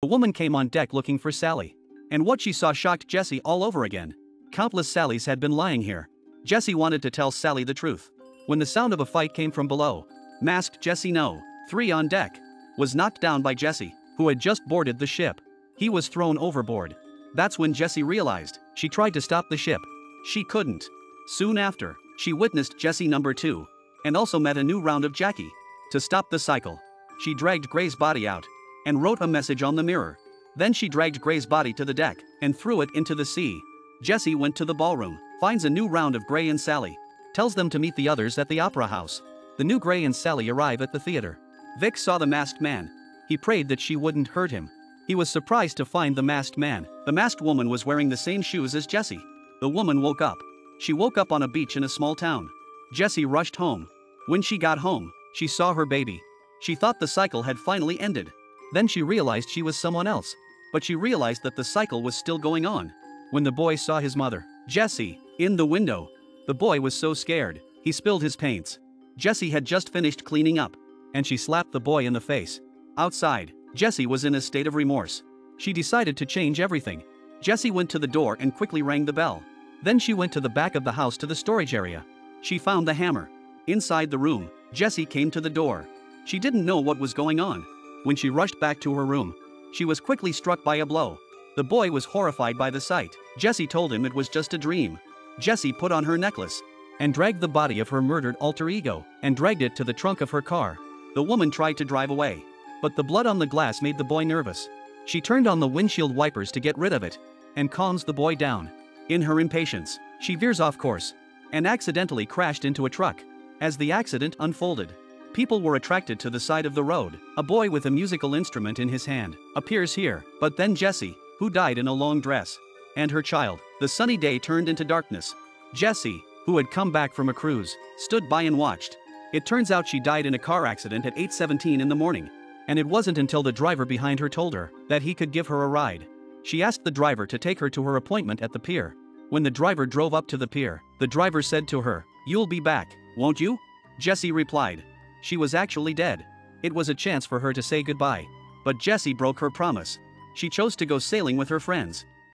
The woman came on deck looking for Sally. And what she saw shocked Jesse all over again. Countless Sallys had been lying here. Jesse wanted to tell Sally the truth. When the sound of a fight came from below, masked Jesse No, 3 on deck, was knocked down by Jesse, who had just boarded the ship. He was thrown overboard. That's when Jesse realized, she tried to stop the ship. She couldn't. Soon after, she witnessed Jesse number 2, and also met a new round of Jackie. To stop the cycle, she dragged Gray's body out, and wrote a message on the mirror. Then she dragged Gray's body to the deck, and threw it into the sea. Jesse went to the ballroom, finds a new round of Gray and Sally, tells them to meet the others at the opera house. The new Gray and Sally arrive at the theater. Vic saw the masked man. He prayed that she wouldn't hurt him. He was surprised to find the masked man. The masked woman was wearing the same shoes as Jesse. The woman woke up. She woke up on a beach in a small town. Jesse rushed home. When she got home, she saw her baby. She thought the cycle had finally ended. Then she realized she was someone else. But she realized that the cycle was still going on. When the boy saw his mother, Jessie, in the window, the boy was so scared, he spilled his paints. Jessie had just finished cleaning up, and she slapped the boy in the face. Outside, Jessie was in a state of remorse. She decided to change everything. Jessie went to the door and quickly rang the bell. Then she went to the back of the house to the storage area. She found the hammer. Inside the room, Jessie came to the door. She didn't know what was going on. When she rushed back to her room, she was quickly struck by a blow. The boy was horrified by the sight. Jessie told him it was just a dream. Jessie put on her necklace and dragged the body of her murdered alter ego and dragged it to the trunk of her car. The woman tried to drive away, but the blood on the glass made the boy nervous. She turned on the windshield wipers to get rid of it and calms the boy down. In her impatience, she veers off course and accidentally crashed into a truck. As the accident unfolded, people were attracted to the side of the road. A boy with a musical instrument in his hand appears here, but then Jessie, who died in a long dress, and her child. The sunny day turned into darkness. Jessie, who had come back from a cruise, stood by and watched. It turns out she died in a car accident at 8:17 in the morning, and it wasn't until the driver behind her told her that he could give her a ride. She asked the driver to take her to her appointment at the pier. When the driver drove up to the pier, the driver said to her, "You'll be back, won't you?" Jessie replied. She was actually dead. It was a chance for her to say goodbye. But Jessie broke her promise. She chose to go sailing with her friends.